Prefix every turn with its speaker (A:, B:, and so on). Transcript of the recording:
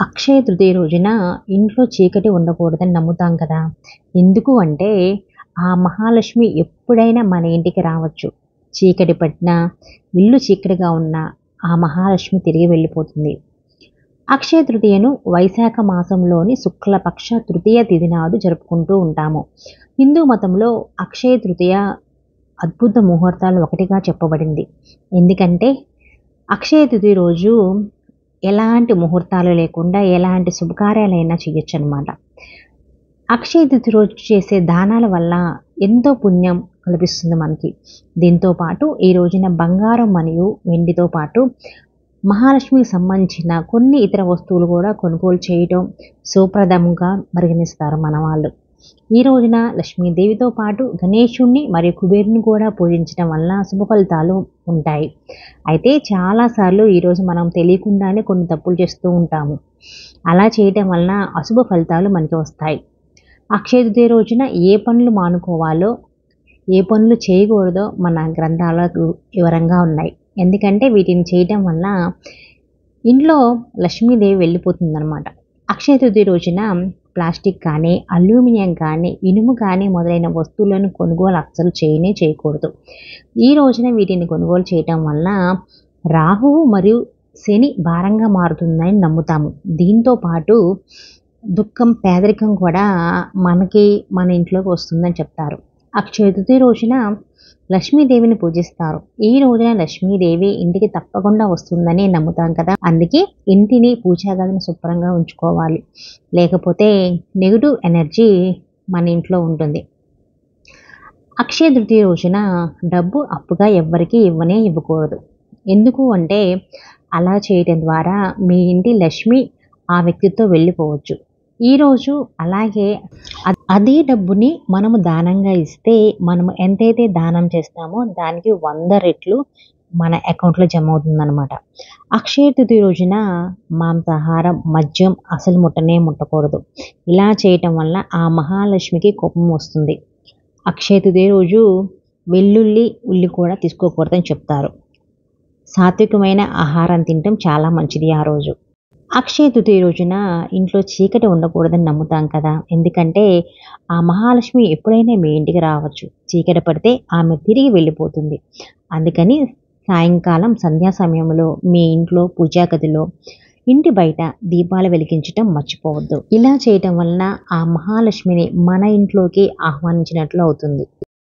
A: అక్షయ తృతీయ రోజున ఇంట్లో చీకటి ఉండకూడదని నమ్ముతాం కదా. ఎందుకు అంటే ఆ మహాలక్ష్మి ఎప్పుడైనా మన ఇంటికి రావచ్చు. చీకటి పట్టినా ఇల్లు చీకటిగా ఉన్నా ఆ మహాలక్ష్మి తిరిగి వెళ్ళిపోతుంది. అక్షయ తృతీయను వైశాఖ మాసంలోని శుక్లపక్ష తృతీయ తిథి నాడు జరుపుకుంటూ ఉంటాము. హిందూ మతంలో అక్షయ తృతీయ అద్భుత ముహూర్తాలు ఒకటిగా చెప్పబడింది. ఎందుకంటే అక్షయ తృతీయ రోజు ఎలాంటి ముహూర్తాలు లేకుండా ఎలాంటి శుభకార్యాలైనా చేయొచ్చు అనమాట అక్షయ తిథి రోజు చేసే దానాల వల్ల ఎంతో పుణ్యం కల్పిస్తుంది మనకి. దీంతో పాటు ఈ రోజున బంగారం మరియు వెండితో పాటు మహాలక్ష్మికి సంబంధించిన కొన్ని ఇతర వస్తువులు కూడా కొనుగోలు చేయడం సుప్రదంగా పరిగణిస్తారు మన వాళ్ళు ఈ రోజున లక్ష్మీదేవితో పాటు గణేశుణ్ణి మరియు కుబేరుని కూడా పూజించడం వల్ల శుభ ఫలితాలు ఉంటాయి. అయితే చాలాసార్లు ఈరోజు మనం తెలియకుండానే కొన్ని తప్పులు చేస్తూ ఉంటాము. అలా చేయటం వలన అశుభ ఫలితాలు మనకి వస్తాయి. అక్షయ తృతీయ రోజున ఏ పనులు మానుకోవాలో ఏ పనులు చేయకూడదో మన గ్రంథాలకు వివరంగా ఉన్నాయి. ఎందుకంటే వీటిని చేయటం వల్ల ఇంట్లో లక్ష్మీదేవి వెళ్ళిపోతుందన్నమాట. అక్షయ తృతీయ రోజున ప్లాస్టిక్ కానీ అల్యూమినియం కానీ ఇనుము కానీ మొదలైన వస్తువులను కొనుగోలు అస్సలు చేయనే చేయకూడదు. ఈ రోజున వీటిని కొనుగోలు చేయటం వల్ల రాహువు మరియు శని భారంగా మారుతుందని నమ్ముతాము. దీంతో పాటు దుఃఖం పేదరికం కూడా మనకి మన ఇంట్లోకి వస్తుందని చెప్తారు. అక్షయ తృతీయ రోజున లక్ష్మీదేవిని పూజిస్తారు. ఈ రోజున లక్ష్మీదేవి ఇంటికి తప్పకుండా వస్తుందని నమ్ముతాం కదా? అందుకే ఇంటిని పూజాగదిని శుభ్రంగా ఉంచుకోవాలి. లేకపోతే నెగిటివ్ ఎనర్జీ మన ఇంట్లో ఉంటుంది. అక్షయ తృతీయ రోజున డబ్బు అప్పుగా ఎవ్వరికీ ఇవ్వనే ఇవ్వకూడదు. ఎందుకు అంటే అలా చేయడం ద్వారా మీ ఇంటి లక్ష్మి ఆ వ్యక్తితో వెళ్ళిపోవచ్చు. ఈరోజు అలాగే అదే డబ్బుని మనము దానంగా ఇస్తే మనము ఎంతైతే దానం చేస్తామో దానికి వంద రెట్లు మన అకౌంట్లో జమ అవుతుందన్నమాట. అక్షయ తృతీయ రోజున మాంసాహారం మద్యం అసలు ముట్టనే ముట్టకూడదు. ఇలా చేయటం వల్ల ఆ మహాలక్ష్మికి కోపం వస్తుంది. అక్షయ తృతీయ రోజు వెల్లుల్లి ఉల్లి కూడా తీసుకోకూడదని చెప్తారు. సాత్వికమైన ఆహారం తినటం చాలా మంచిది ఆ రోజు. అక్షయ తృతీయ రోజున ఇంట్లో చీకటి ఉండకూడదని నమ్ముతాం కదా. ఎందుకంటే ఆ మహాలక్ష్మి ఎప్పుడైనా మీ ఇంటికి రావచ్చు. చీకటి పడితే ఆమె తిరిగి వెళ్ళిపోతుంది. అందుకని సాయంకాలం సంధ్యా సమయంలో మీ ఇంట్లో పూజా గదిలో ఇంటి బయట దీపాలు వెలిగించటం మర్చిపోవద్దు. ఇలా చేయటం వలన ఆ మహాలక్ష్మిని మన ఇంట్లోకి ఆహ్వానించినట్లు అవుతుంది.